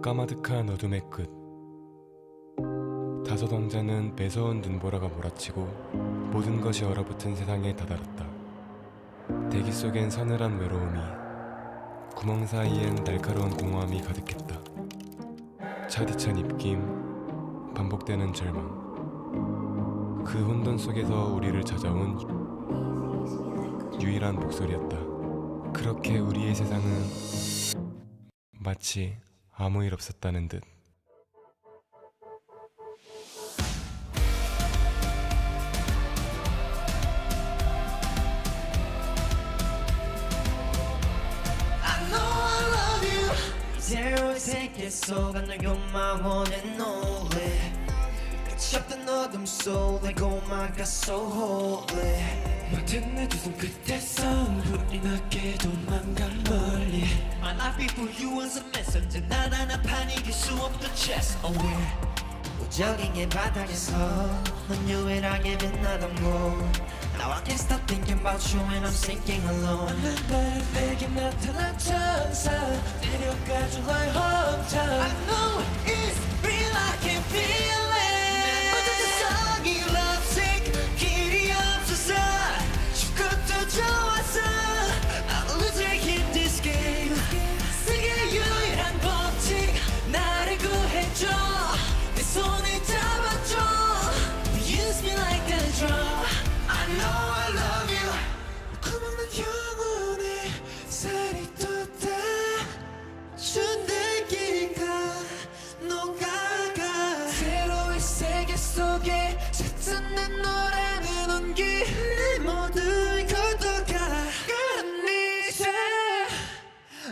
까마득한 어둠의 끝. 다섯 왕자는 매서운 눈보라가 몰아치고 모든 것이 얼어붙은 세상에 다다랐다. 대기 속엔 서늘한 외로움이 구멍 사이엔 날카로운 공허함이 가득했다. 차디찬 입김 반복되는 절망. 그 혼돈 속에서 우리를 찾아온 유일한 목소리였다. 그렇게 우리의 세상은 마치 아무 일 없었다는 듯 어둠 속에 고마가 so holy 모든 내 두 손 끝에서 불이 나게 도망가 멀리 My life before you was a messenger 난 하나판 이길 수 없던 chess away 무적인 바닥에서 넌 유일하게 빛나던 곳 Now I can't stop thinking about you and I'm sinking alone 날 내게 나타난 천사 내려가준 나의 hometown I know it's real, I can feel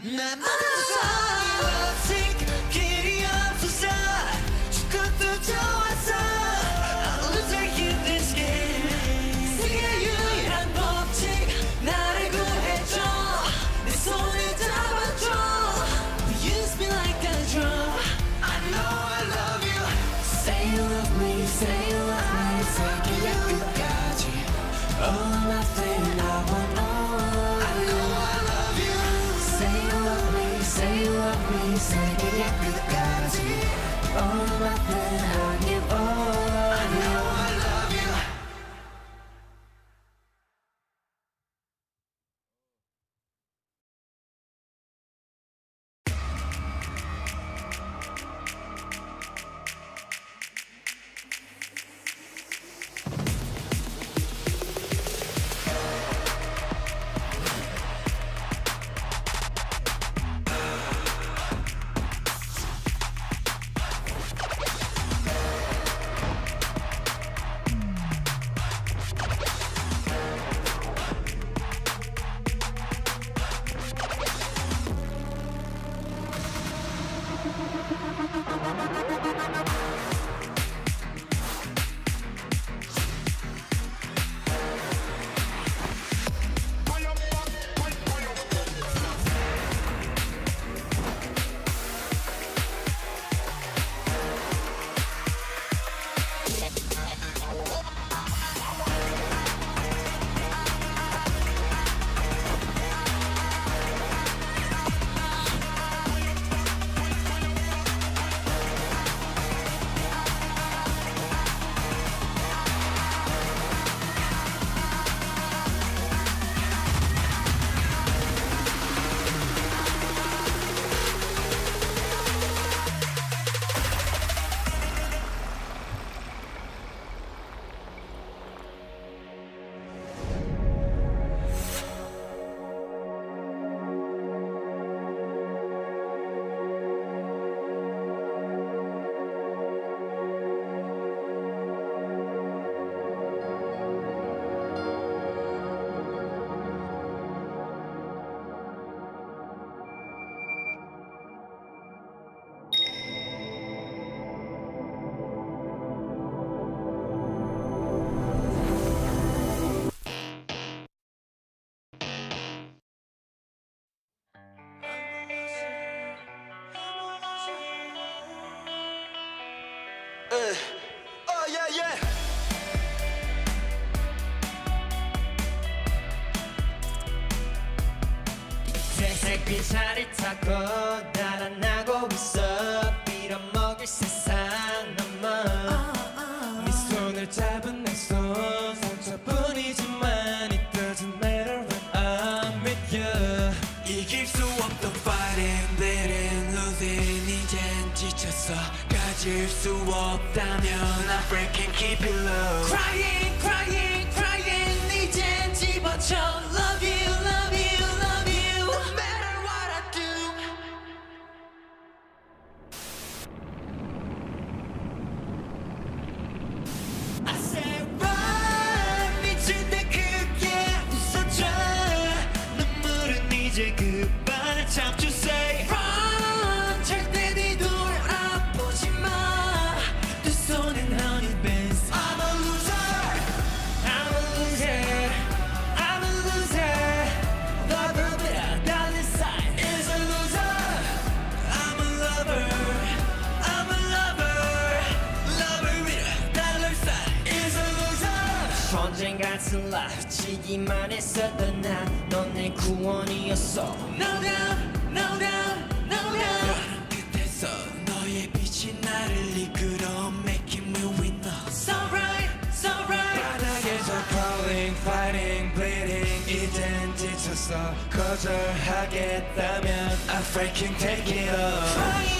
Never. 세계의 끝까지 Oh nothing I give all I know I love you. 새색 빛차를 타고 달아나 수 없다면 I freaking keep it low Crying crying crying 이젠 집어쳐 Love you love you love you No matter what I do I said run 미칠 때 크게 웃어줘 눈물은 이제 그만 지기만 했었던 난넌내 구원이었어 No doubt No doubt No doubt 끝에서 너의 빛이 나를 이끌어 Making me winner So right So right 바닥에서 crawling, fighting, bleeding 이젠 지쳤어 거절하겠다면 I freaking take it all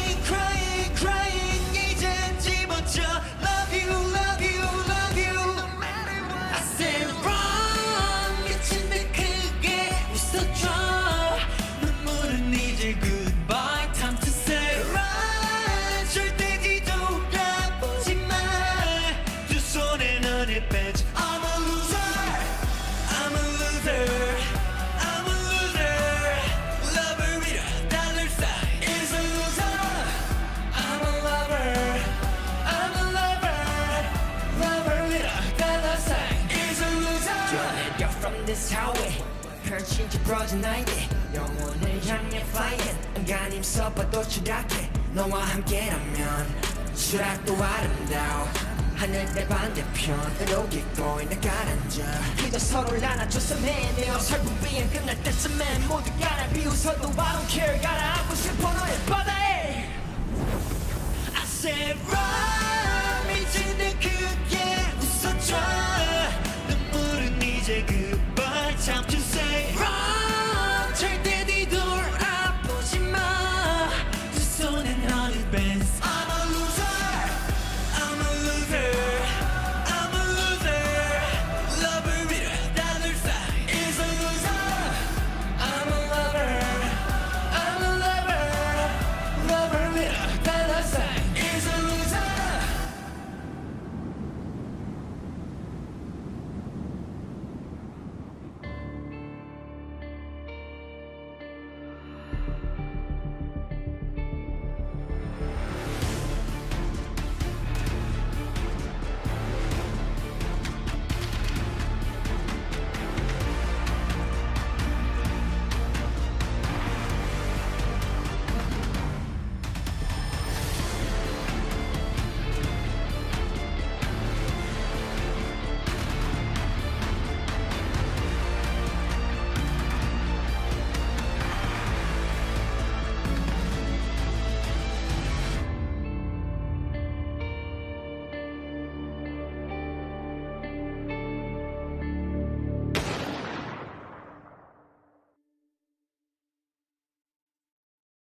찌푸러진 나에게 영혼을 향해 flying. 안간힘 서봐도 추락해. 너와 함께라면 추락도 아름다워. 하늘의 반대편 이렇게 꼬인 나 가라앉아. 그저 서로를 안아줬으면 내 어설픈 비행 끝날 때쯤엔 모두 갈아비웃어도 I don't care. 가라앉고 싶어 너의 바다에. I said run. 미친 듯그